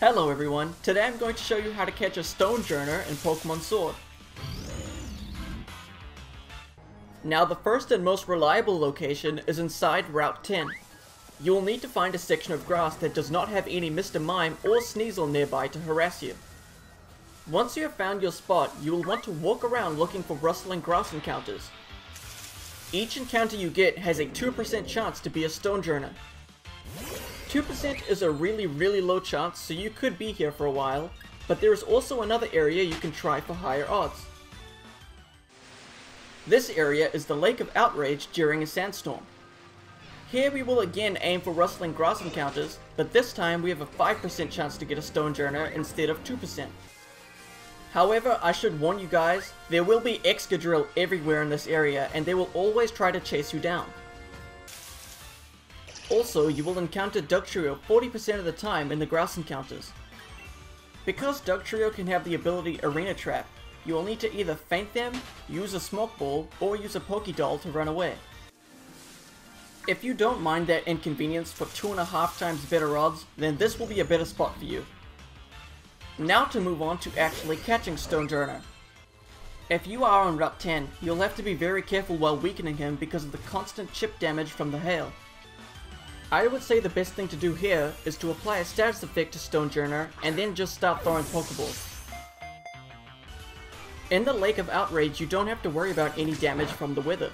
Hello everyone, today I'm going to show you how to catch a Stonjourner in Pokemon Sword. Now the first and most reliable location is inside Route 10. You will need to find a section of grass that does not have any Mr. Mime or Sneasel nearby to harass you. Once you have found your spot, you will want to walk around looking for rustling grass encounters. Each encounter you get has a 2% chance to be a Stonjourner. 2% is a really really low chance so you could be here for a while, but there is also another area you can try for higher odds. This area is the Lake of Outrage during a sandstorm. Here we will again aim for rustling grass encounters, but this time we have a 5% chance to get a Stonjourner instead of 2%. However, I should warn you guys, there will be Excadrill everywhere in this area and they will always try to chase you down. Also, you will encounter Dugtrio 40% of the time in the grass encounters. Because Dugtrio can have the ability Arena Trap, you will need to either faint them, use a Smoke Ball, or use a Pokédoll to run away. If you don't mind that inconvenience for two and a half times better odds, then this will be a better spot for you. Now to move on to actually catching Stonjourner. If you are on Route 10, you'll have to be very careful while weakening him because of the constant chip damage from the hail. I would say the best thing to do here is to apply a status effect to Stonjourner and then just start throwing Pokeballs. In the Lake of Outrage you don't have to worry about any damage from the weather.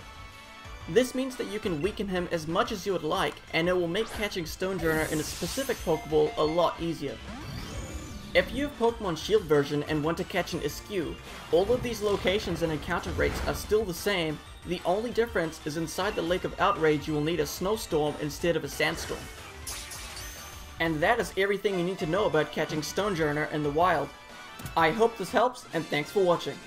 This means that you can weaken him as much as you would like and it will make catching Stonjourner in a specific Pokeball a lot easier. If you have Pokemon Shield version and want to catch an Eiscue, all of these locations and encounter rates are still the same the only difference is inside the Lake of Outrage you will need a snowstorm instead of a sandstorm. And that is everything you need to know about catching Stonjourner in the wild. I hope this helps, and thanks for watching.